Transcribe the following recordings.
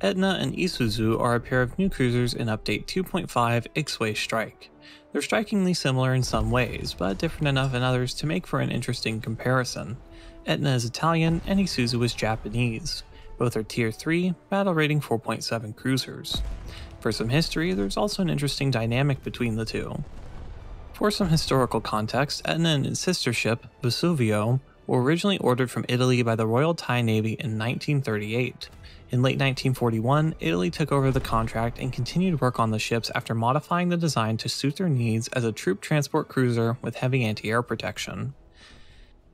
Etna and Isuzu are a pair of new cruisers in Update 2.5 Ixwa Strike. They're strikingly similar in some ways, but different enough in others to make for an interesting comparison. Etna is Italian and Isuzu is Japanese. Both are Tier 3, battle rating 4.7 cruisers. For some history, there's also an interesting dynamic between the two. For some historical context, Etna and its sister ship, Vesuvio, were originally ordered from Italy by the Royal Thai Navy in 1938. In late 1941, Italy took over the contract and continued work on the ships after modifying the design to suit their needs as a troop transport cruiser with heavy anti-air protection.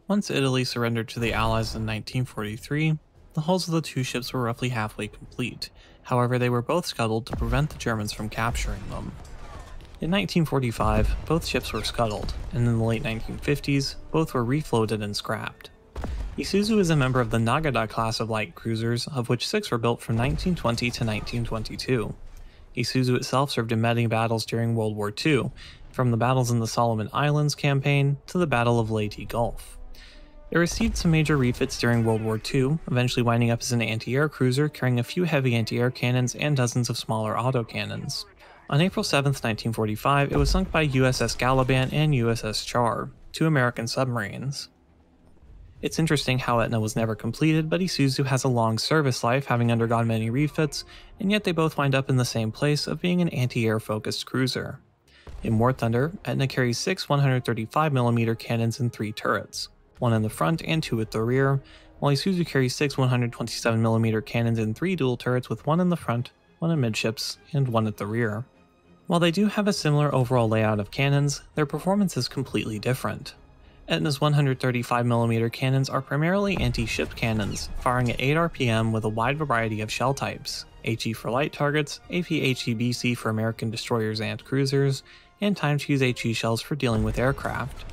Once Italy surrendered to the Allies in 1943, the hulls of the two ships were roughly halfway complete, however they were both scuttled to prevent the Germans from capturing them. In 1945, both ships were scuttled, and in the late 1950s, both were refloated and scrapped. Isuzu is a member of the Nagara class of light cruisers, of which six were built from 1920 to 1922. Isuzu itself served in many battles during World War II, from the battles in the Solomon Islands campaign to the Battle of Leyte Gulf. It received some major refits during World War II, eventually winding up as an anti-air cruiser carrying a few heavy anti-air cannons and dozens of smaller autocannons. On April 7, 1945, it was sunk by USS Gabilan and USS Charr, two American submarines. It's interesting how Etna was never completed, but Isuzu has a long service life, having undergone many refits, and yet they both wind up in the same place of being an anti-air focused cruiser. In War Thunder, Etna carries six 135mm cannons and three turrets, one in the front and two at the rear, while Isuzu carries six 127mm cannons and three dual turrets with one in the front, one amidships, and one at the rear. While they do have a similar overall layout of cannons, their performance is completely different. Etna's 135mm cannons are primarily anti-ship cannons, firing at 8 RPM with a wide variety of shell types, HE for light targets, APHEBC for American destroyers and cruisers, and time-fused HE shells for dealing with aircraft.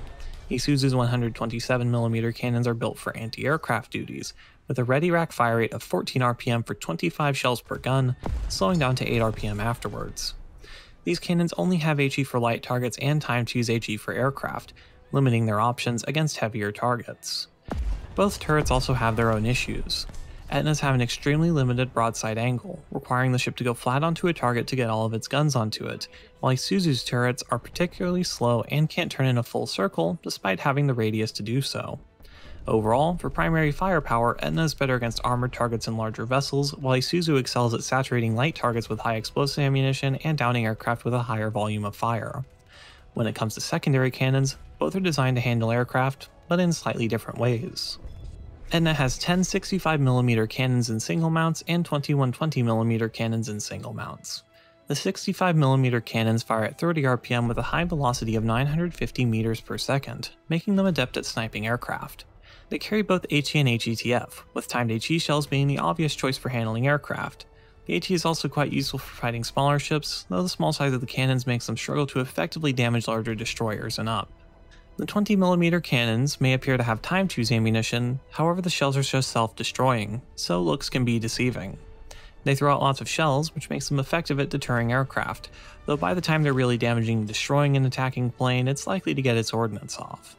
Isuzu's 127mm cannons are built for anti-aircraft duties, with a ready rack fire rate of 14 RPM for 25 shells per gun, slowing down to 8 RPM afterwards. These cannons only have HE for light targets and time-fused HE for aircraft, limiting their options against heavier targets. Both turrets also have their own issues. Etna's have an extremely limited broadside angle, requiring the ship to go flat onto a target to get all of its guns onto it, while Isuzu's turrets are particularly slow and can't turn in a full circle despite having the radius to do so. Overall, for primary firepower, Etna is better against armored targets and larger vessels, while Isuzu excels at saturating light targets with high explosive ammunition and downing aircraft with a higher volume of fire. When it comes to secondary cannons, both are designed to handle aircraft, but in slightly different ways. Etna has 10 65mm cannons in single mounts and 21 20mm cannons in single mounts. The 65mm cannons fire at 30 RPM with a high velocity of 950 meters per second, making them adept at sniping aircraft. They carry both HE and HETF, with timed HE shells being the obvious choice for handling aircraft. The AT is also quite useful for fighting smaller ships, though the small size of the cannons makes them struggle to effectively damage larger destroyers and up. The 20mm cannons may appear to have time-fused ammunition, however the shells are just self-destroying, so looks can be deceiving. They throw out lots of shells, which makes them effective at deterring aircraft, though by the time they're really damaging destroying an attacking plane, it's likely to get its ordnance off.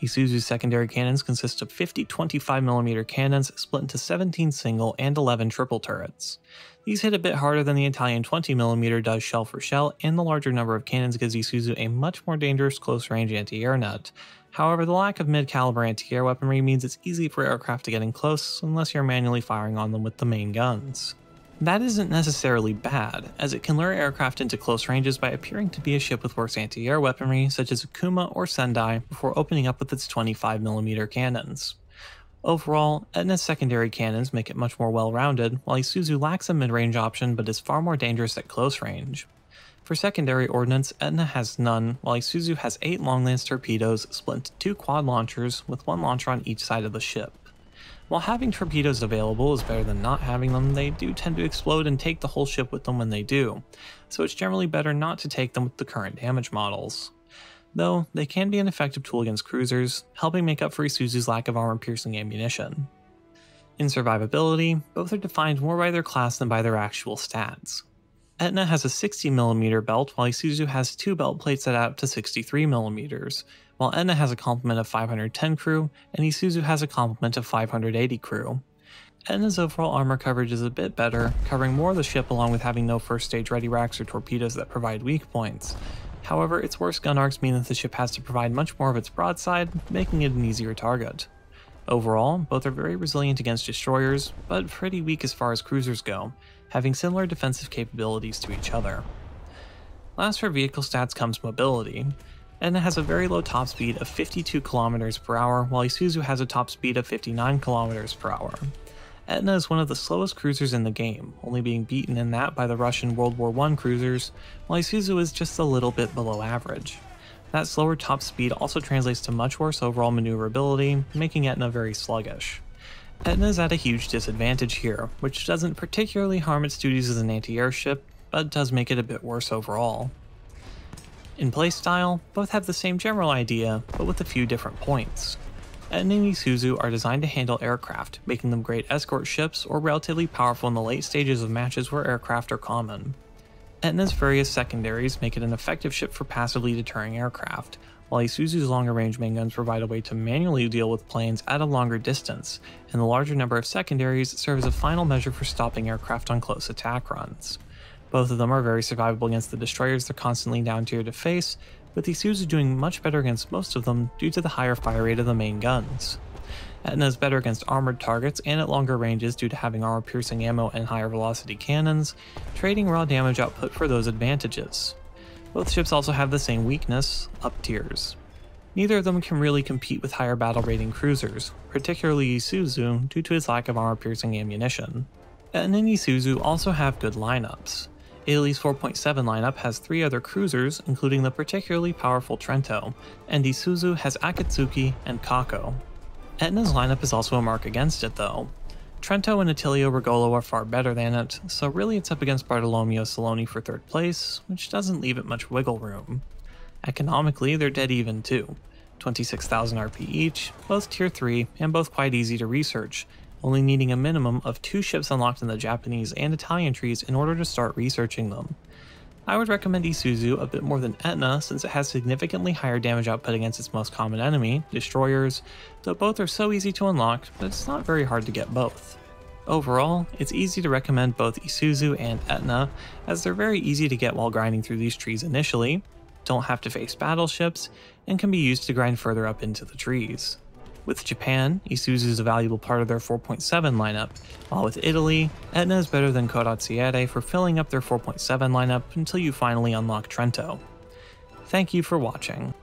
Isuzu's secondary cannons consist of 50 25mm cannons split into 17 single and 11 triple turrets. These hit a bit harder than the Italian 20mm does shell for shell, and the larger number of cannons gives Isuzu a much more dangerous close-range anti-air net. However, the lack of mid-caliber anti-air weaponry means it's easy for aircraft to get in close unless you're manually firing on them with the main guns. That isn't necessarily bad, as it can lure aircraft into close ranges by appearing to be a ship with worse anti-air weaponry such as a Kuma or Sendai before opening up with its 25mm cannons. Overall, Etna's secondary cannons make it much more well-rounded, while Isuzu lacks a mid-range option but is far more dangerous at close range. For secondary ordnance, Etna has none, while Isuzu has 8 long-lance torpedoes split into 2 quad launchers with one launcher on each side of the ship. While having torpedoes available is better than not having them, they do tend to explode and take the whole ship with them when they do, so it's generally better not to take them with the current damage models though they can be an effective tool against cruisers, helping make up for Isuzu's lack of armor-piercing ammunition. In survivability, both are defined more by their class than by their actual stats. Etna has a 60mm belt, while Isuzu has two belt plates that add up to 63mm, while Etna has a complement of 510 crew, and Isuzu has a complement of 580 crew. Etna's overall armor coverage is a bit better, covering more of the ship along with having no first stage ready racks or torpedoes that provide weak points. However, its worse gun arcs mean that the ship has to provide much more of its broadside, making it an easier target. Overall, both are very resilient against destroyers, but pretty weak as far as cruisers go, having similar defensive capabilities to each other. Last for vehicle stats comes mobility. and it has a very low top speed of 52 km per hour, while Isuzu has a top speed of 59 km per hour. Etna is one of the slowest cruisers in the game, only being beaten in that by the Russian World War I cruisers, while Isuzu is just a little bit below average. That slower top speed also translates to much worse overall maneuverability, making Etna very sluggish. Etna is at a huge disadvantage here, which doesn't particularly harm its duties as an anti-airship, but does make it a bit worse overall. In playstyle, both have the same general idea, but with a few different points. Etna and Isuzu are designed to handle aircraft, making them great escort ships or relatively powerful in the late stages of matches where aircraft are common. Etna's various secondaries make it an effective ship for passively deterring aircraft, while Isuzu's longer range main guns provide a way to manually deal with planes at a longer distance, and the larger number of secondaries serve as a final measure for stopping aircraft on close attack runs. Both of them are very survivable against the destroyers they're constantly down tier to face, with the Isuzu doing much better against most of them due to the higher fire rate of the main guns. Etna is better against armored targets and at longer ranges due to having armor piercing ammo and higher velocity cannons, trading raw damage output for those advantages. Both ships also have the same weakness, up tiers. Neither of them can really compete with higher battle rating cruisers, particularly Isuzu due to its lack of armor piercing ammunition. Etna and Isuzu also have good lineups. Italy's 4.7 lineup has three other cruisers, including the particularly powerful Trento, and Isuzu has Akatsuki and Kako. Etna's lineup is also a mark against it though. Trento and Attilio Regolo are far better than it, so really it's up against Bartolomeo Colleoni for third place, which doesn't leave it much wiggle room. Economically, they're dead even too. 26,000 RP each, both tier 3, and both quite easy to research, only needing a minimum of two ships unlocked in the Japanese and Italian trees in order to start researching them. I would recommend Isuzu a bit more than Etna since it has significantly higher damage output against its most common enemy, destroyers, though both are so easy to unlock that it's not very hard to get both. Overall, it's easy to recommend both Isuzu and Etna, as they're very easy to get while grinding through these trees initially, don't have to face battleships, and can be used to grind further up into the trees. With Japan, Isuzu is a valuable part of their 4.7 lineup, while with Italy, Etna is better than Condottiere for filling up their 4.7 lineup until you finally unlock Trento. Thank you for watching.